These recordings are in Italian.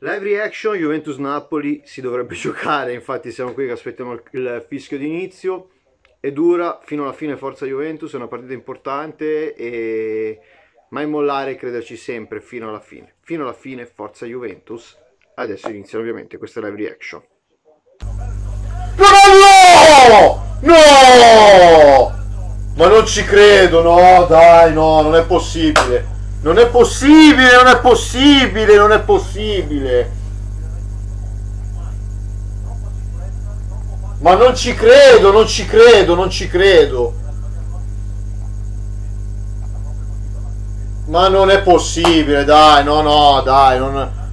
Live reaction Juventus-Napoli si dovrebbe giocare, infatti siamo qui che aspettiamo il- fischio d'inizio e dura fino alla fine forza Juventus, è una partita importante e mai mollare e crederci sempre fino alla fine. Fino alla fine forza Juventus. Adesso iniziano ovviamente queste live reaction. No! No! Ma non ci credo, no, dai, no, non è possibile. Non è possibile, non è possibile, non è possibile. Ma non ci credo, non ci credo, non ci credo. Ma non è possibile, dai, no, no, dai, non...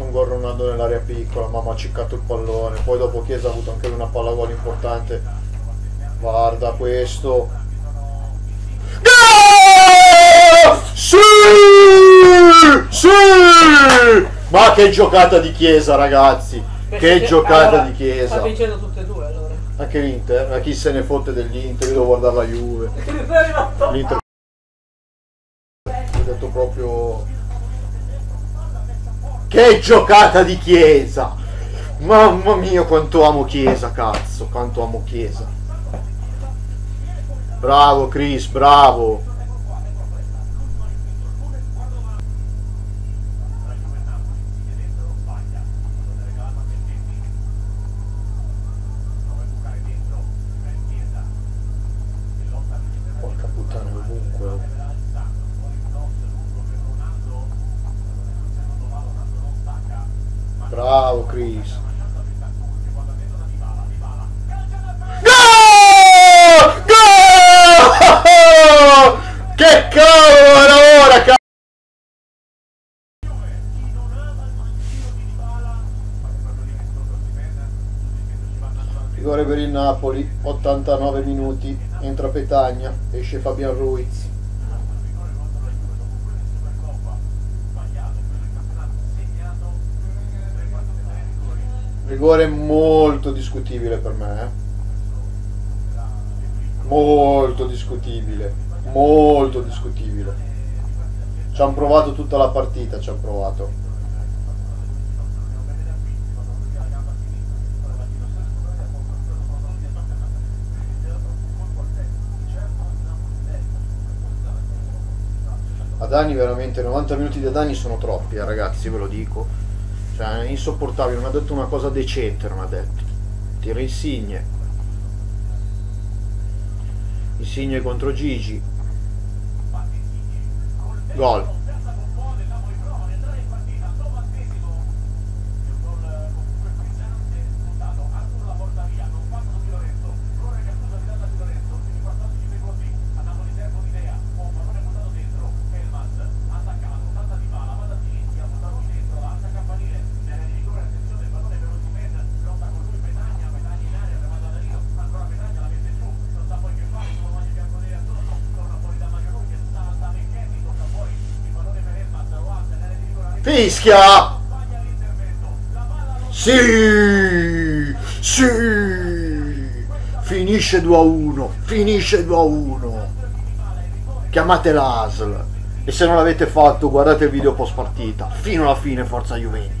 Mangiato un gol Ronaldo nell'area piccola, mamma ha ciccato il pallone, poi dopo Chiesa ha avuto anche lui una palla gol importante. Guarda questo. Gol! Sì! Sì! Ma che giocata di Chiesa ragazzi! Che giocata di Chiesa! Sta vincendo tutte e due allora. Anche l'Inter, ma chi se ne fotte dell'Inter, io devo guardare la Juve. L'Inter ho detto proprio che giocata di Chiesa. Mamma mia quanto amo Chiesa cazzo quanto amo Chiesa. Bravo Chris bravo Bravo Chris. Che cavolo era ora, cazzo! Rigore per il Napoli, 89 minuti, entra Petagna, esce Fabian Ruiz. Rigore molto discutibile per me. eh. Molto discutibile. Molto discutibile. Ci hanno provato tutta la partita, ci hanno provato. Adani veramente 90 minuti di Adani sono troppi, eh, ragazzi, ve lo dico. Cioè, è insopportabile, non ha detto una cosa decente, non ha detto. Tira Insigne. Insigne contro Gigi. Gol. Fischia! Sì! Sì! Finisce 2 a 1, finisce 2 a 1. Chiamate l'ASL. E se non l'avete fatto, guardate il video post partita. Fino alla fine, forza Juventus.